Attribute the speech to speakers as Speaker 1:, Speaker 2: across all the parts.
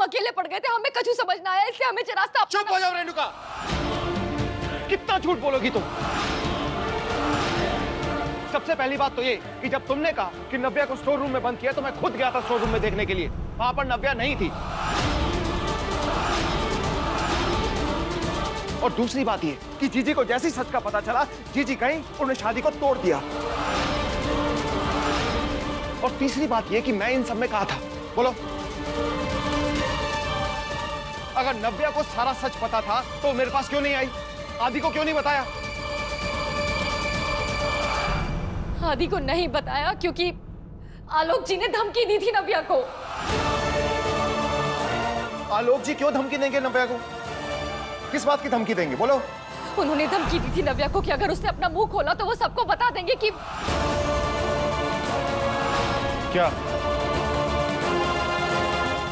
Speaker 1: हम अकेले पड़ गए थे हमें कछु समझ ना आया इसलिए हमें रास्ता
Speaker 2: चुप हो जाओ रेणुका कितना झूठ बोलोगी तुम? सबसे पहली बात तो ये कि जब तुमने कहा कि नव्या को स्टोर रूम में बंद किया तो मैं खुद गया था स्टोर रूम में देखने के लिए। वहाँ पर नव्या नहीं थी। और दूसरी बात ये कि जीजी को जैसे ही सच का पता चला जीजी गई उन्होंने शादी को तोड़ दिया। और तीसरी बात ये कि मैं इन सब में कहा था। बोलो। अगर नव्या को सारा सच पता था तो मेरे पास क्यों नहीं आई? आदि को क्यों नहीं बताया?
Speaker 1: आदि को नहीं बताया क्योंकि आलोक जी ने धमकी दी थी नव्या को।
Speaker 2: आलोक जी क्यों धमकी देंगे नव्या को? किस बात की धमकी देंगे? बोलो।
Speaker 1: उन्होंने धमकी दी थी नव्या को कि अगर उसने अपना मुँह खोला तो वो सबको बता देंगे कि
Speaker 2: क्या?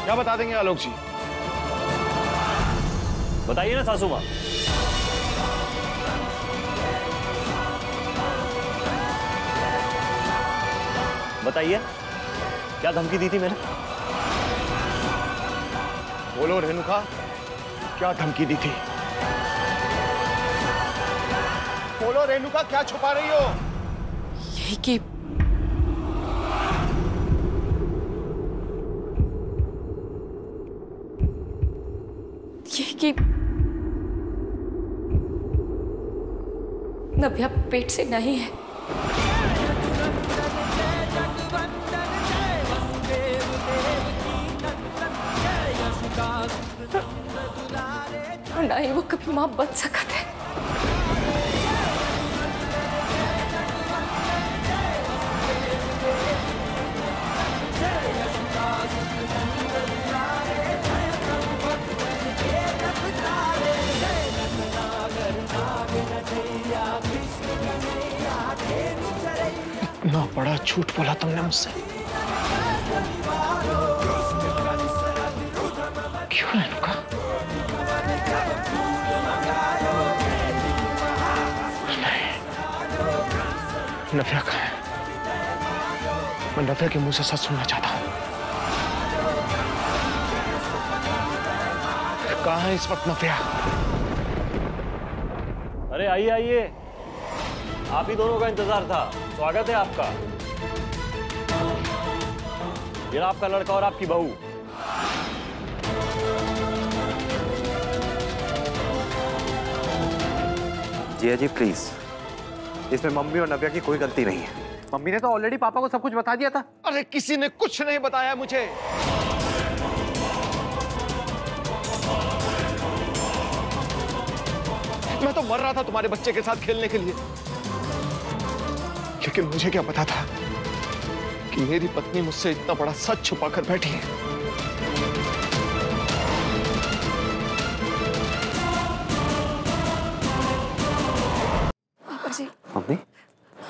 Speaker 2: क्या बता देंगे आलोक जी?
Speaker 3: बताइए ना सासू माँ। बताइए क्या धमकी दी थी मैंने?
Speaker 2: बोलो रेणुका क्या धमकी दी थी? बोलो रेणुका क्या छुपा रही हो?
Speaker 1: यही कि ये कि नव्या पेट से नहीं है। नहीं ना ही वो कभी माँ बन सकते। है
Speaker 2: झूठ बोला तुमने मुझसे। क्यों रेणुका नहीं। कहा है। मैं नफिया के मुँह से सच सुनना चाहता हूँ। कहा है इस वक्त नफिया?
Speaker 3: अरे आइए आइए। आप ही दोनों का इंतज़ार था। स्वागत है आपका। ये आपका लड़का और आपकी बहू।
Speaker 4: जिया जी प्लीज़ इसमें मम्मी और नव्या की कोई गलती नहीं है। मम्मी ने तो ऑलरेडी पापा को सब कुछ बता दिया था।
Speaker 2: अरे किसी ने कुछ नहीं बताया मुझे। मैं तो मर रहा था तुम्हारे बच्चे के साथ खेलने के लिए। लेकिन मुझे क्या पता था? कि मेरी पत्नी मुझसे इतना बड़ा सच छुपा कर बैठी है।
Speaker 1: पापा जी
Speaker 4: मम्मी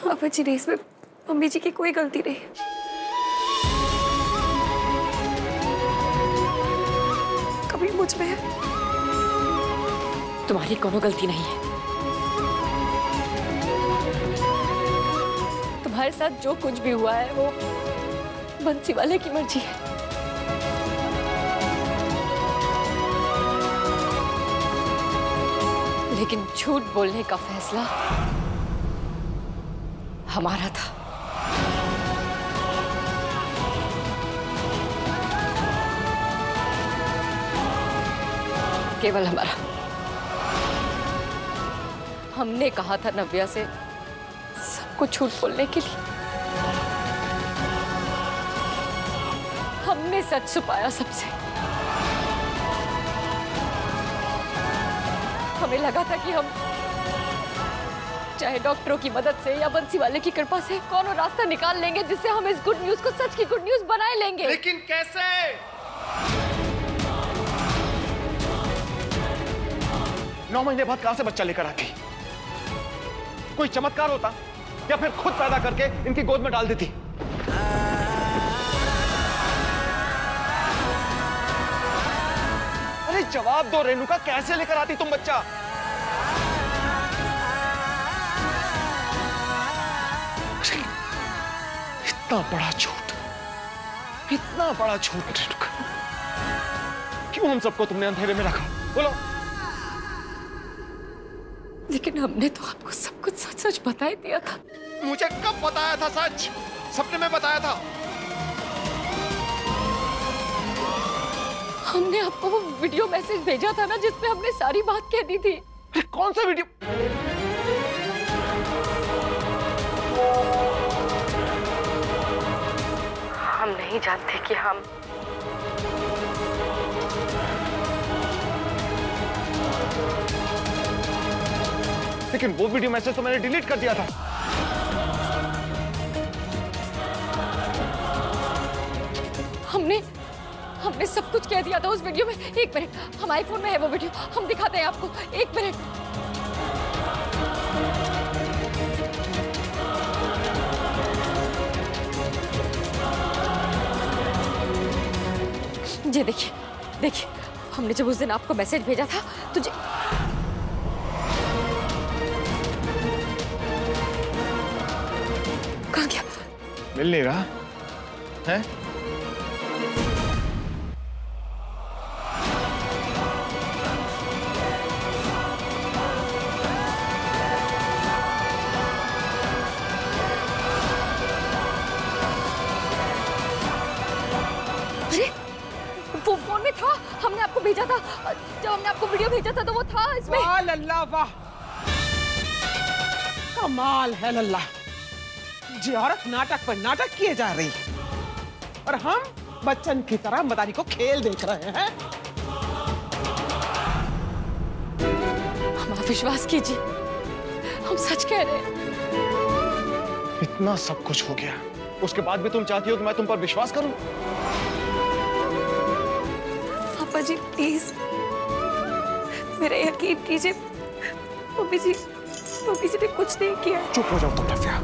Speaker 1: पापा जी रेस में मम्मी जी की कोई गलती नहीं। कभी मुझमें तुम्हारी कोनो गलती नहीं है। तुम्हारे साथ जो कुछ भी हुआ है, वो बंसी वाले की मर्ज़ी है। लेकिन झूठ बोलने का फैसला हमारा था। केवल हमारा। हमने कहा था नव्या से सबको झूठ बोलने के लिए। हमने सच छुपाया सबसे। हमें लगा था कि हम चाहे डॉक्टरों की मदद से या बंसी वाले की कृपा से कौन रास्ता निकाल लेंगे जिससे हम इस गुड न्यूज़ को सच की गुड न्यूज़ बनाए लेंगे।
Speaker 2: लेकिन कैसे? नौ महीने बाद कहाँ से बच्चा लेकर आती कोई चमत्कार होता? या फिर खुद पैदा करके इनकी गोद में डाल देती। अरे जवाब दो, रेणुका, कैसे लेकर आती तुम बच्चा? इतना बड़ा झूठ। इतना बड़ा झूठ, रेणुका। क्यों हम सबको तुमने अंधेरे में रखा? बोलो।
Speaker 1: लेकिन हमने तो आपको सब कुछ सच सच बता ही दिया था।
Speaker 2: मुझे कब बताया था सच? सपने में बताया था।
Speaker 1: हमने आपको वो वीडियो मैसेज भेजा था ना जिसमें हमने सारी बात कह दी थी।
Speaker 2: अरे कौन सा वीडियो
Speaker 1: हम नहीं जानते कि हम
Speaker 2: लेकिन वो वीडियो मैसेज तो मैंने डिलीट कर दिया था।
Speaker 1: हमने सब कुछ कह दिया था उस वीडियो में। एक मिनट हमारे फ़ोन में है वो वीडियो। हम दिखाते हैं आपको। एक मिनट। ये देखिए देखिए, हमने जब उस दिन आपको मैसेज भेजा था तो जे... कहाँ गया?
Speaker 2: मिल नहीं रहा। है?
Speaker 1: वीडियो भेजा था तो वो था इसमें।
Speaker 5: वाह लल्ला वाह। कमाल है लल्ला। जी औरत नाटक पर नाटक किए जा रही है। और हम बच्चन की तरह मदारी को खेल देख रहे हैं।
Speaker 1: हम विश्वास कीजिए हम सच कह रहे हैं।
Speaker 2: इतना सब कुछ हो गया। उसके बाद भी तुम चाहती हो कि मैं तुम पर विश्वास करूँ?
Speaker 1: पापा जी प्लीज़। मेरा यकीन कीजिए मम्मी जी मम्मी जी ने कुछ नहीं किया।
Speaker 2: चुप हो जाओ तुम नव्या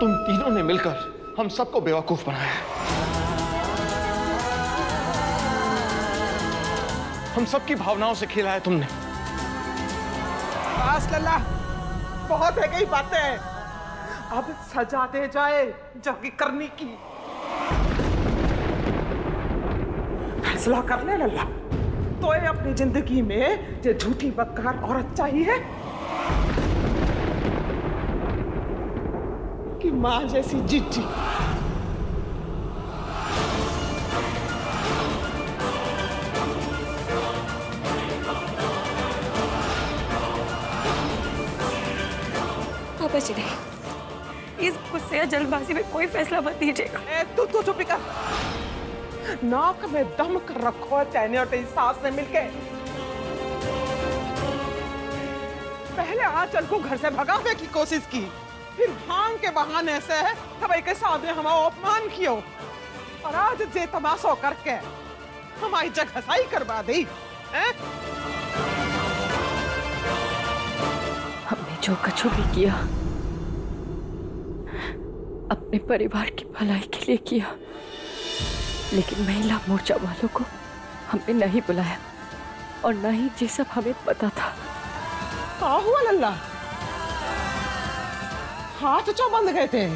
Speaker 2: तुम तीनों ने मिलकर हम सबको बेवकूफ़ बनाया है। हम सबकी भावनाओं से खेला है तुमने।
Speaker 5: लल्ला बहुत है कई बातें। अब सजा दे जाए जबकि करनी की। फैसला कर ले लल्ला। तो ये अपनी ज़िंदगी में जो झूठी बदकार औरत चाहिए कि माँ जैसी जिज्जी
Speaker 1: पापा जी नहीं इस गुस्से या जल्दबाजी में कोई फैसला मत दीजिएगा।
Speaker 5: तू तू चुप कर। नाक में दम कर रखो है तैने और तेरी सास ने मिलके। पहले आंचल को घर से भगाने की कोशिश की, फिर भाँग के बहाने से हवाई के सामने हमारा अपमान कियो। और आज जे तमाशो करके हमारी जगह सही करवा दी, हैं?
Speaker 1: हमने जो कछु भी किया, अपने परिवार की भलाई के लिए किया। लेकिन महिला मोर्चा वालों को हमने नहीं बुलाया और न ही ये सब हमें पता था।
Speaker 5: का हुआ लल्ला हाथ चो बंद गए थे।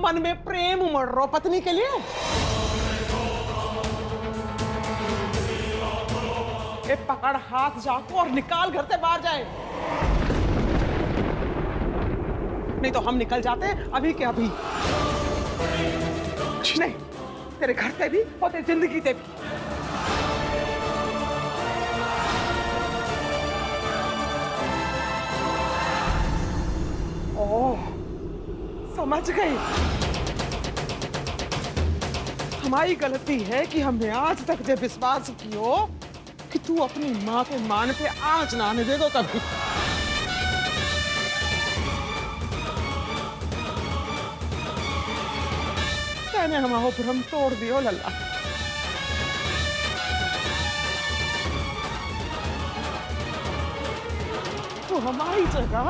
Speaker 5: मन में प्रेम उमड़ रो पत्नी के लिए। ए पकड़ हाथ जाको और निकाल घर से बाहर जाए। नहीं तो हम निकल जाते अभी के अभी। नहीं तेरे घर से भी और तेरी ज़िंदगी से भी। ओह समझ गई। हमारी गलती है कि हमने आज तक जो विश्वास कियो कि तू अपनी माँ के मान पे आज ना आने देगो कभी। तोड़ दियो लल्ला तो हमारी जगह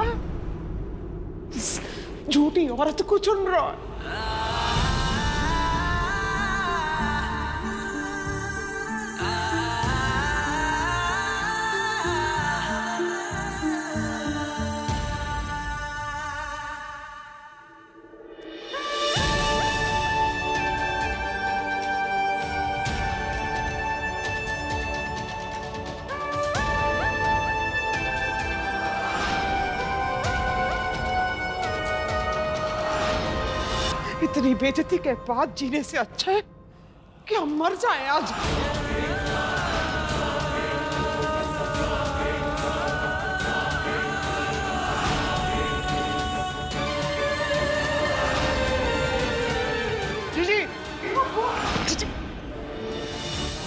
Speaker 5: झूठी औरत को चुन रहा है इतनी बेजती के बाद जीने से अच्छा है कि हम मर जाएँ आज।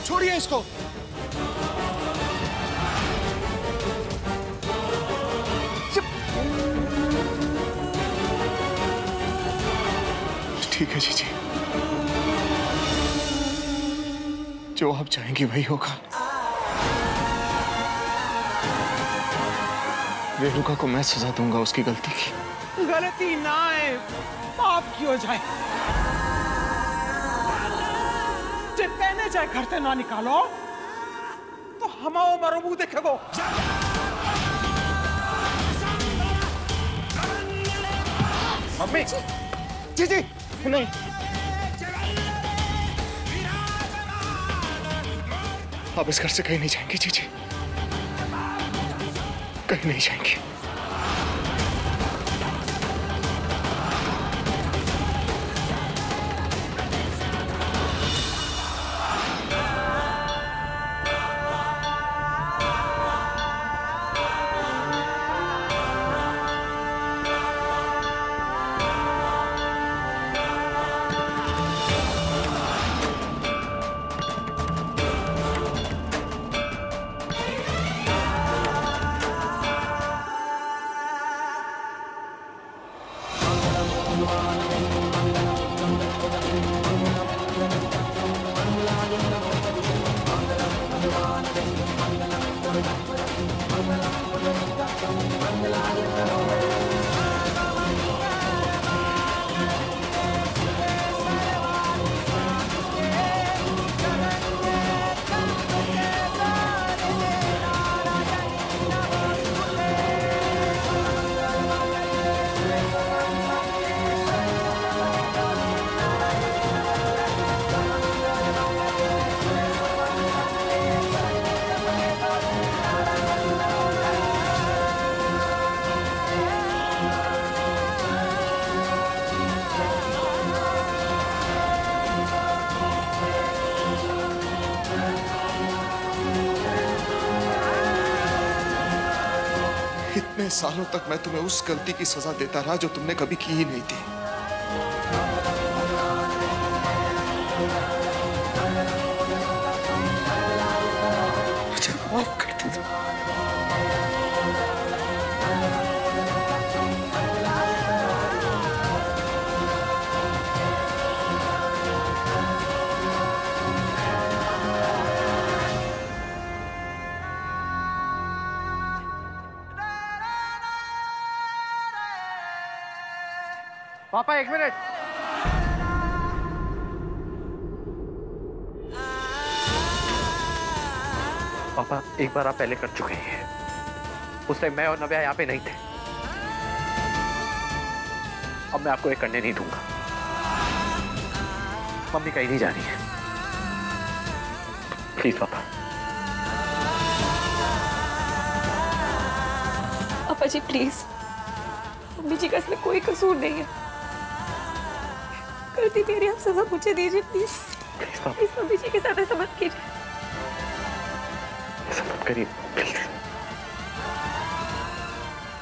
Speaker 6: छोड़िए इसको। ठीक है, जीजी। जो आप चाहेंगे वही होगा। रेणुका को मैं सजा दूँगा उसकी गलती की।
Speaker 5: गलती ना आए, पाप की हो जाए। जे कहने जाए घर से ना निकालो तो हमारो मरो मुँह देखेगो
Speaker 6: मम्मी, जीजी नहीं। आप इस घर से कहीं नहीं जाएँगे जी जी। कहीं नहीं जाएँगे। सालों तक मैं तुम्हें उस गलती की सजा देता रहा जो तुमने कभी की ही नहीं थी।
Speaker 7: पापा एक मिनट। पापा एक बार आप पहले कर चुके हैं। उस टाइम मैं और नव्या यहाँ पे नहीं थे। अब मैं आपको ये करने नहीं दूँगा। मम्मी कहीं नहीं जानी है। प्लीज़ पापा।
Speaker 1: पापा जी प्लीज़ मम्मी जी का इसमें कोई कसूर नहीं है। गलती मेरी आप सजा मुझे दीजिए प्लीज़
Speaker 7: प्लीज़ पापा
Speaker 1: मम्मी जी के साथ ऐसा मत कीजिए।
Speaker 7: ऐसा मत करिए प्लीज़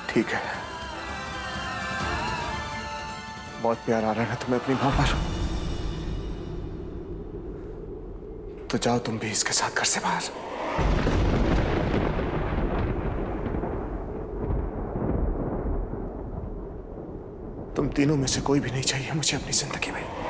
Speaker 6: ठीक है। बहुत प्यार आ रहा है तुम्हें अपनी माँ पर। तो जाओ तुम भी इसके साथ घर से बाहर। तीनों में से कोई भी नहीं चाहिए मुझे अपनी ज़िंदगी में।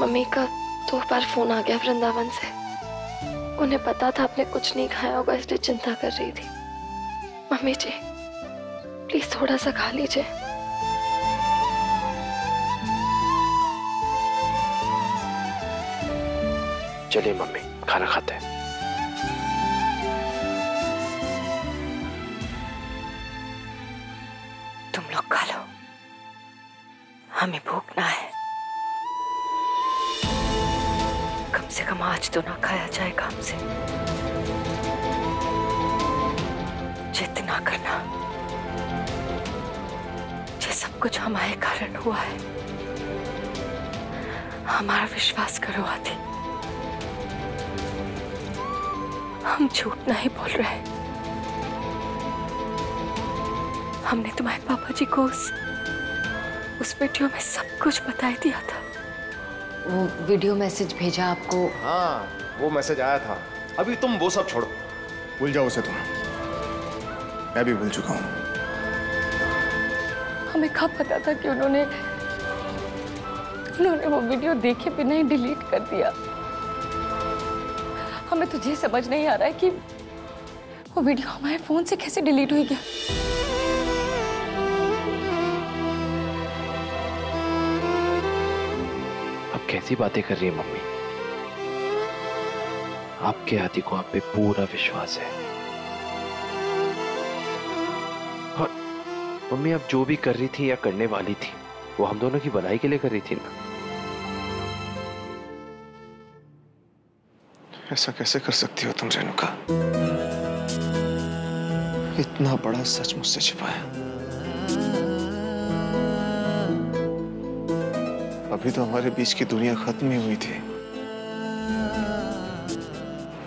Speaker 8: मम्मी का दो बार फ़ोन आ गया वृंदावन से। उन्हें पता था आपने कुछ नहीं खाया होगा, इसलिए चिंता कर रही थी। मम्मी जी, प्लीज़ थोड़ा सा खा लीजिए।
Speaker 9: चलिए मम्मी, खाना खाते हैं।
Speaker 8: हमें भूख ना है। कम से कम आज तो ना खाया जाएगा हमसे जितना करना। ये सब कुछ हमारे कारण हुआ है। हमारा विश्वास करो, आदि। हम झूठ नहीं बोल रहे। हमने तुम्हारे पापा जी को उस उस वीडियो में सब कुछ बता ही दिया था।
Speaker 1: वो वीडियो मैसेज भेजा आपको?
Speaker 2: हाँ वो मैसेज आया था। अभी तुम वो सब छोड़ो। भूल जाओ उसे तुम। मैं भी भूल चुका हूँ।
Speaker 1: हमें कब पता था कि उन्होंने उन्होंने वो वीडियो देखे बिना ही डिलीट कर दिया। हमें तो ये समझ नहीं आ रहा है कि वो वीडियो हमारे फ़ोन से कैसे डिलीट हुई गया
Speaker 9: कैसी बातें कर रही है मम्मी? आपके आदि को आप पे पूरा विश्वास है। और मम्मी अब जो भी कर रही थी या करने वाली थी, वो हम दोनों की भलाई के लिए कर रही थी ना?
Speaker 2: ऐसा कैसे कर सकती हो तुम, रेणुका? इतना बड़ा सच मुझसे छिपाया। अभी तो हमारे बीच की दुनिया खत्म ही हुई थी।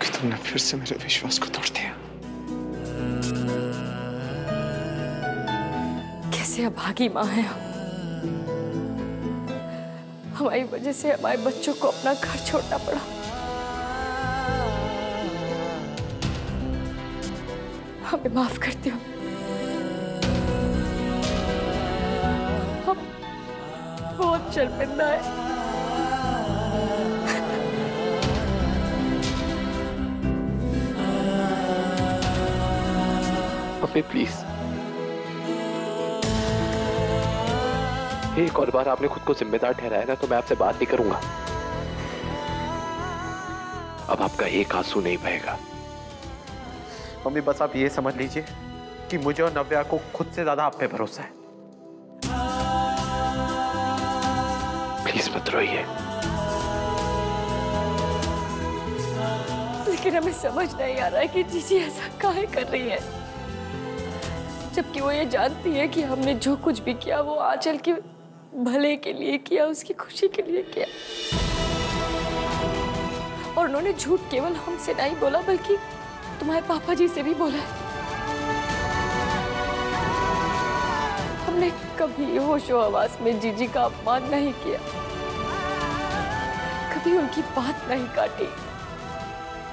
Speaker 2: कि तुमने फिर से मेरे विश्वास को तोड़ दिया।
Speaker 1: कैसे अभागी माँ है हम? हमारी वजह से हमारे बच्चों को अपना घर छोड़ना पड़ा। हमें माफ़ करती हूँ शर्मिंदा है।
Speaker 9: प्लीज़ एक और बार आपने खुद को जिम्मेदार ठहराया ना तो मैं आपसे बात नहीं करूँगा। अब आपका एक आँसू नहीं बहेगा।
Speaker 4: मम्मी बस आप ये समझ लीजिए कि मुझे और नव्या को खुद से ज़्यादा आप पे भरोसा है।
Speaker 9: प्लीज़ मत रोइए
Speaker 1: लेकिन हमें समझ नहीं आ रहा है कि जीजी ऐसा काहे कर रही है। जबकि वो ये जानती है कि हमने जो कुछ भी किया, वो आंचल के भले के लिए किया, उसकी खुशी के लिए किया। और उन्होंने झूठ केवल हमसे नहीं बोला, बल्कि तुम्हारे पापा जी से भी बोला है। हमने कभी होशो आवाज़ में जीजी का अपमान नहीं किया। कभी उनकी बात नहीं काटी।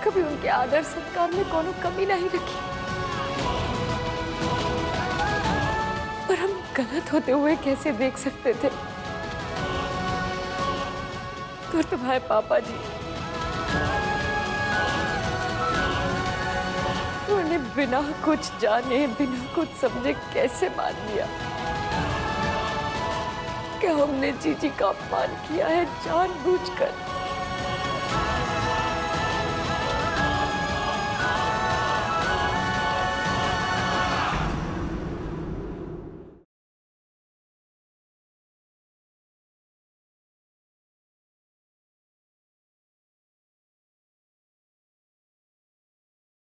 Speaker 1: कभी उनके आदर सत्कार में कोनो कमी नहीं रखी। पर हम गलत होते हुए कैसे देख सकते थे? तो तुम्हारे पापा जी उन्होंने बिना कुछ जाने, बिना कुछ समझे कैसे मान लिया? हमने जीजी का अपमान किया है? जानबूझकर।